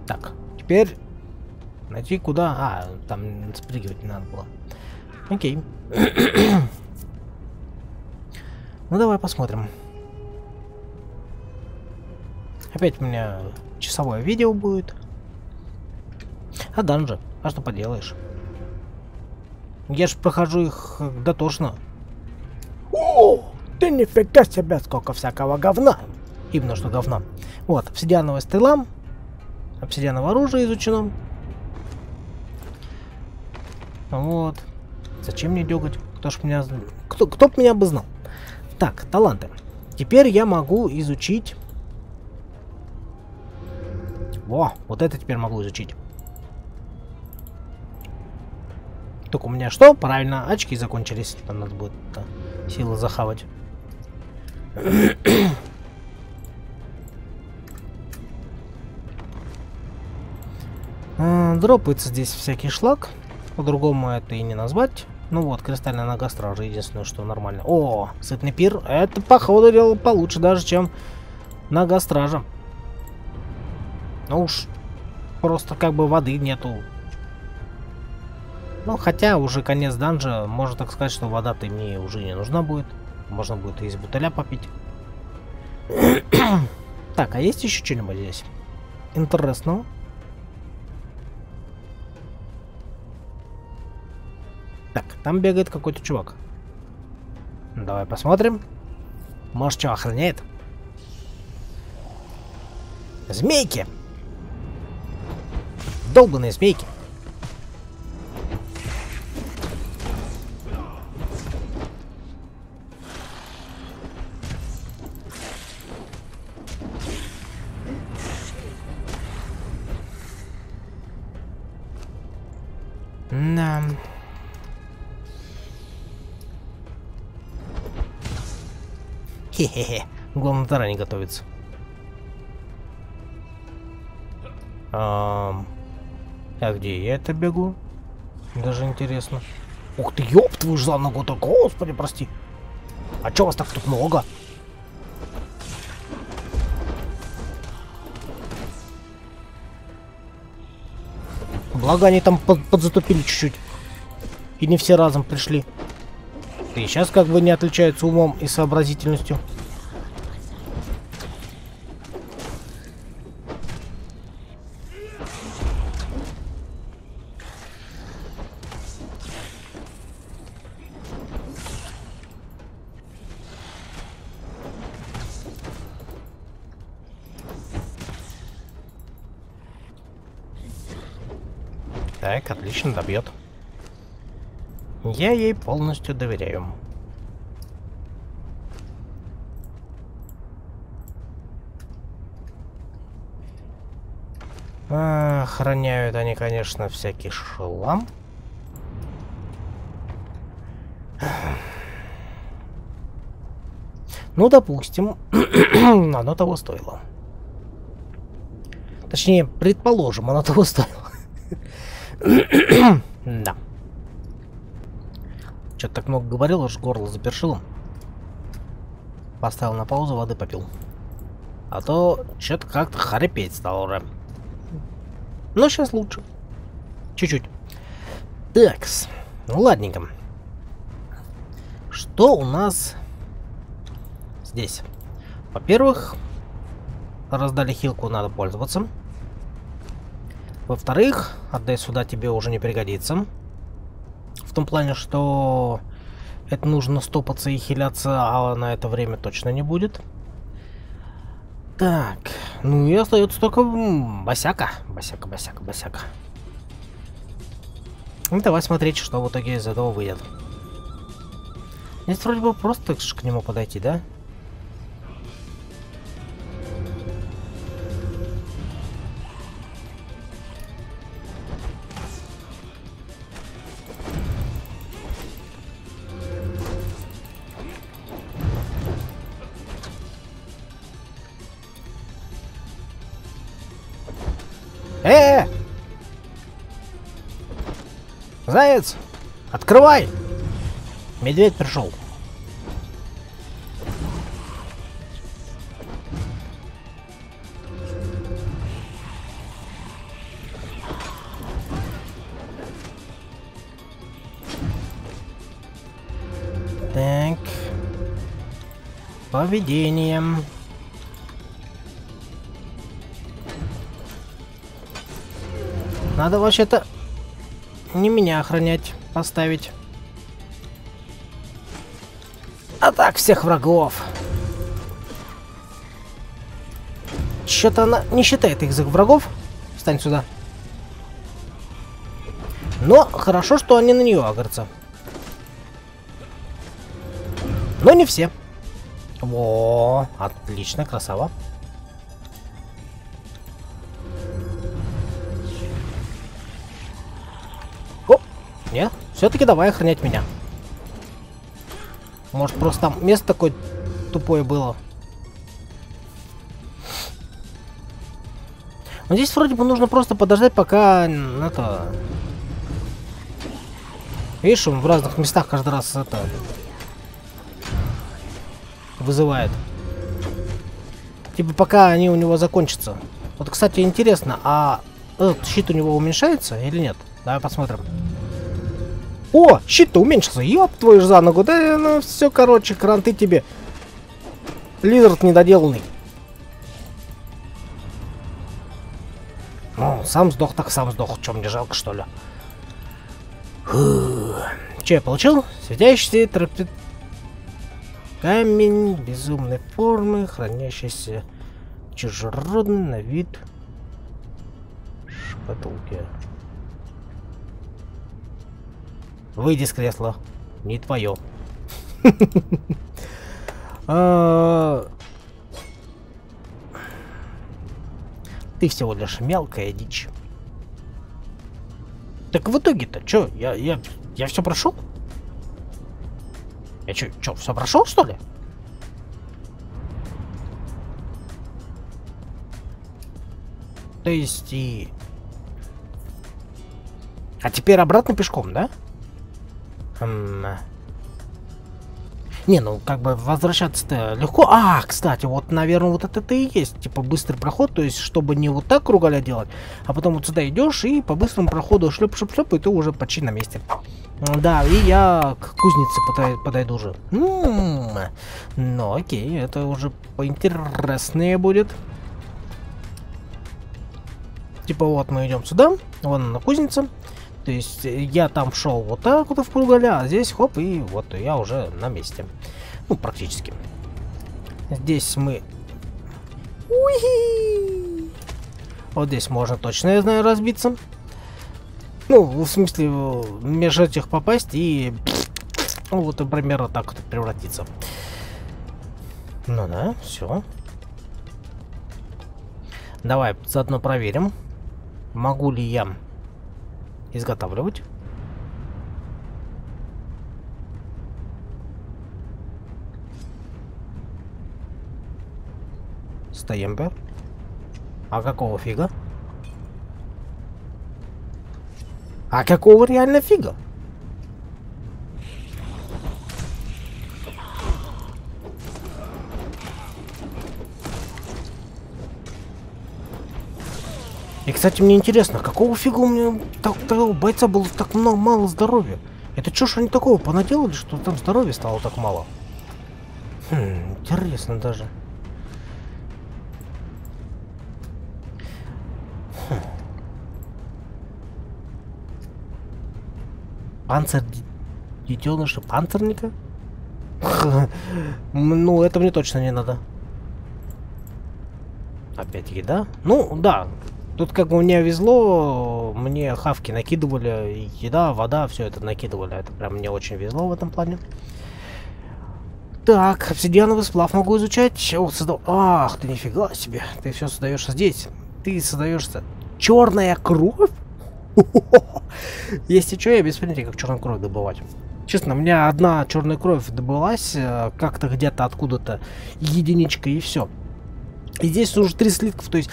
Speaker 1: Так, теперь найти куда... А, там спрыгивать не надо было. Окей. ну давай посмотрим. Опять у меня часовое видео будет. А данжи? А что поделаешь? Я ж прохожу их дотошно. О, ты нифига себе, сколько всякого говна. Именно что говна. Вот, обсидиановая стрела. Обсидиановое оружие изучено. Вот. Зачем мне дергать? Кто ж меня... Кто, кто б меня бы знал? Так, таланты. Теперь я могу изучить... Во, вот это теперь могу изучить. Только у меня что? Правильно, очки закончились. Там надо будет да, силы захавать. А, дропается здесь всякий шлак. По-другому это и не назвать. Ну вот, кристальная нога стража, единственное, что нормально. О, сытный пир. Это, походу, дело получше даже, чем нога стража. Ну уж, просто как бы воды нету. Ну, хотя уже конец данжа, можно так сказать, что вода-то мне уже не нужна будет. Можно будет из бутыля попить. так, а есть еще что-нибудь здесь? Интересного? Так, там бегает какой-то чувак. Давай посмотрим. Может, что охраняет? Змейки! Долбанные змейки! Да. Хе-хе-хе. Главное, заранее готовится. А, а где я это бегу? Даже интересно. Ух ты, ёб твою за ногу-то, господи, прости. А чё вас так тут много? Благо они там под подзатупили чуть-чуть. И не все разом пришли. И сейчас как бы не отличаются умом и сообразительностью. Так, отлично, добьет. Я ей полностью доверяю. Охраняют они, конечно, всякий шлам. Ну, допустим, оно того стоило. Точнее, предположим, оно того стоило. да. Что-то так много говорил, аж горло запершило. Поставил на паузу, воды попил. А то что-то как-то хрипеть стал уже. Но сейчас лучше. Чуть-чуть. Такс. Ну ладненько. Что у нас здесь? Во-первых, раздали хилку, надо пользоваться. Во-вторых, отдай сюда тебе уже не пригодится. Том плане, что это нужно стопаться и хиляться, а на это время точно не будет. Так, ну и остается только босяка. Босяка, босяка, босяка. Ну давай смотреть, что в итоге из этого выйдет. Здесь вроде бы просто к нему подойти, да? Да. Открывай! Медведь пришел. Так. Поведением. Надо вообще-то не меня охранять, поставить. А так, всех врагов. Что-то она не считает их за врагов. Встань сюда. Но хорошо, что они на нее агрятся. Но не все. Во, отлично, красава. Все-таки давай охранять меня. Может, просто там место такое тупое было. Но здесь вроде бы нужно просто подождать, пока это... Видишь, он в разных местах каждый раз это... Вызывает. Типа пока они у него закончатся. Вот, кстати, интересно, а этот щит у него уменьшается или нет? Давай посмотрим. О, щит-то уменьшился. Ёб твою ж за ногу. Да ну все, короче, кранты тебе. Лизард недоделанный. Ну, сам сдох, так сам сдох. Чем мне жалко, что ли? Че я получил? Светящийся тропи... Камень безумной формы, хранящийся чужеродный на вид шкатулки. Выйди с кресла. Не твое. А, ты всего лишь мелкая дичь. Так в итоге-то, чё, я, я, я все прошел? Я чё, чё, все прошел, что ли? То есть и... А теперь обратно пешком, да? Хм. Не, ну как бы возвращаться-то легко. А, кстати, вот, наверное, вот это и есть, типа, быстрый проход, то есть, чтобы не вот так кругаля делать, а потом вот сюда идешь и по быстрому проходу шлеп-шлеп-шлеп, и ты уже почти на месте. Да, и я к кузнице подойду же. Ну, ну окей, это уже поинтереснее будет. Типа вот мы идем сюда, вон на кузнице. То есть я там шел вот так вот в полголя, а здесь хоп, и вот я уже на месте. Ну, практически. Здесь мы... Уи! Вот здесь можно точно, я знаю, разбиться. Ну, в смысле, между этих попасть и... Ну, вот, например, вот так вот превратиться. Ну да, все. Давай заодно проверим, могу ли я изготавливать. Стоембер. А какого фига? А какого реально фига? Кстати, мне интересно, какого фига у меня так, бойца было так много, мало здоровья? Это что ж они такого понаделали, что там здоровья стало так мало? Хм, интересно даже. Панцирь детеныша панцирника? Ну, это мне точно не надо. Опять еда? Ну, да. Тут как бы мне везло, мне хавки накидывали, еда, вода, все это накидывали. Это прям мне очень везло в этом плане. Так, обсидиановый сплав могу изучать. О, создал... Ах, ты нифига себе. Ты все создаешь здесь. Ты создаешься. Черная кровь? Если что, я без понятия, как черную кровь добывать. Честно, у меня одна черная кровь добылась, э, как-то где-то откуда-то единичка и все. И здесь уже три слитков, то есть,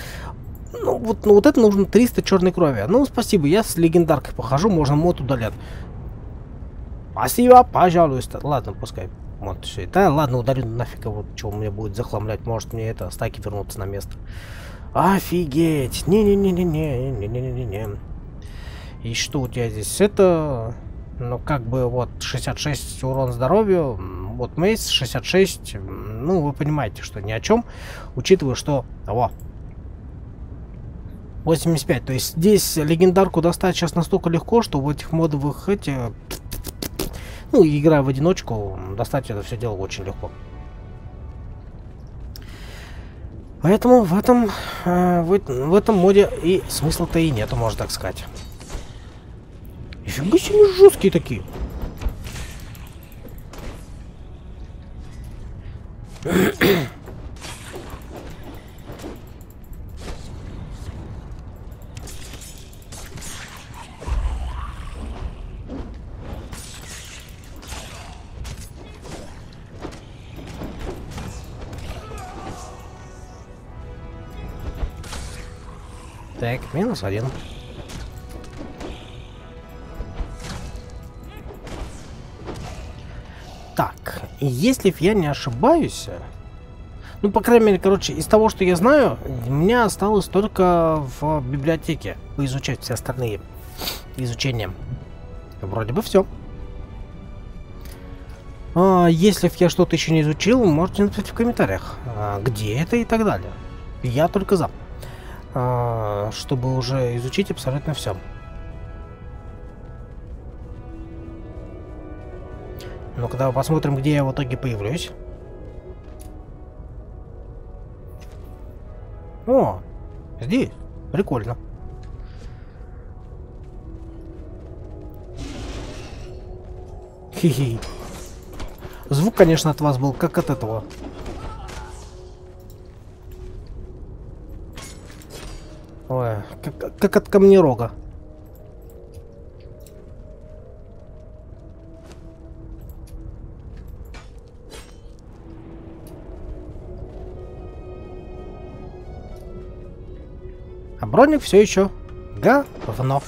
Speaker 1: ну вот, ну вот это нужно 300 черной крови. Ну спасибо, я с легендаркой похожу, можно мод удалять. Спасибо, пожалуйста. Ладно, пускай вот все. Да, ладно, удалю нафиг вот, что у меня будет захламлять. Может мне это, стаки вернуться на место. Офигеть! Не-не-не-не-не-не-не-не-не. И что у тебя здесь? Это, ну, как бы, вот, 66 урон здоровью, вот мейс 66, ну, вы понимаете, что ни о чем, учитывая, что, о, 85, то есть здесь легендарку достать сейчас настолько легко, что в этих модовых, эти, ну, играя в одиночку, достать это все дело очень легко. Поэтому в этом, э, в, в этом моде и смысла-то и нету, можно так сказать. Нифига себе жесткие такие. Так, минус один. если я не ошибаюсь, ну, по крайней мере, короче, из того, что я знаю, у меня осталось только в библиотеке поизучать все остальные изучения. Вроде бы все. А, если я что-то еще не изучил, можете написать в комментариях, а, где это и так далее. Я только за. А, чтобы уже изучить абсолютно все. Ну, когда посмотрим, где я в итоге появлюсь. О, здесь. Прикольно. Хи-хи. Звук, конечно, от вас был как от этого. Как, как от камнерога. А броник все еще говно.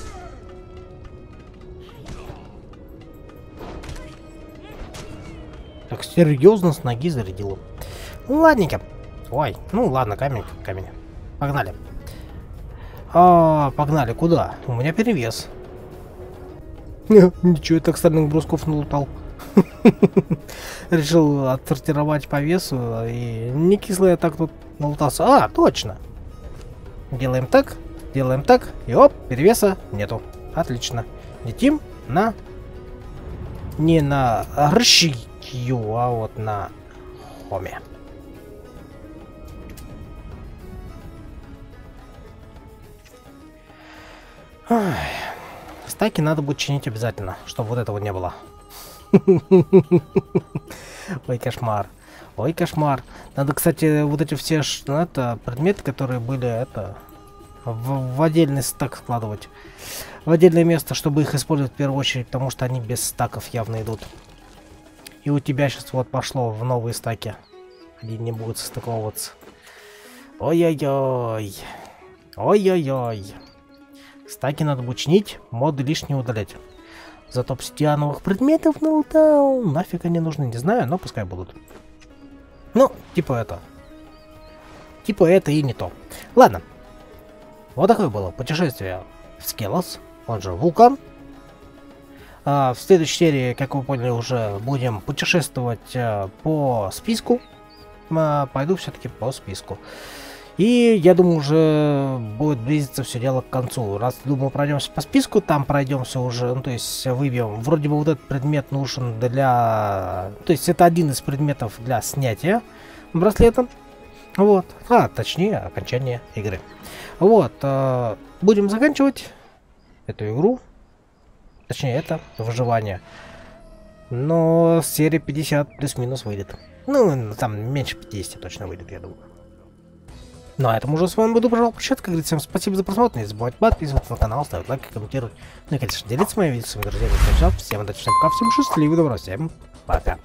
Speaker 1: Так серьезно с ноги зарядил. Ну, ладненько. Ой, ну ладно, камень, камень. Погнали. А, погнали, куда? У меня перевес. Ничего, так стальных брусков налутал. Решил отсортировать по весу, и не кисло я так тут налутался. А, точно. Делаем так, делаем так, и оп, перевеса нету. Отлично. Летим на... Не на Ршикью, а вот на Хоме. Ой. Стаки надо будет чинить обязательно, чтобы вот этого не было. Ой, кошмар. Ой, кошмар. Надо, кстати, вот эти все ну, это, предметы, которые были, это, в, в отдельный стак складывать. В отдельное место, чтобы их использовать в первую очередь, потому что они без стаков явно идут. И у тебя сейчас вот пошло в новые стаки. Они не будут состыковываться. Ой-ой-ой. Ой-ой-ой. Стаки надо будет чинить, моды лишние удалять. Зато обсидиановых предметов налутал. Нафиг они нужны, не знаю, но пускай будут. Ну, типа это. Типа это и не то. Ладно. Вот такое было путешествие в Скелос, он же Вулкан. А, в следующей серии, как вы поняли, уже будем путешествовать а, по списку. А, пойду все-таки по списку. И я думаю, уже будет близиться все дело к концу. Раз, думаю, пройдемся по списку, там пройдемся уже, ну, то есть выбьем. Вроде бы вот этот предмет нужен для... То есть это один из предметов для снятия браслета. Вот. А, точнее, окончание игры. Вот. Э, будем заканчивать эту игру. Точнее, это выживание. Но серия 50 плюс-минус выйдет. Ну, там меньше 50 точно выйдет, я думаю. Ну а этому уже с вами буду, пожалуй, прощаться. Как говорится, всем спасибо за просмотр. Не забывайте подписываться на канал, ставить лайки, комментировать. Ну и, конечно, делиться моими видео с своими друзьями. Всем удачи, всем пока, всем счастливо, добро, всем пока.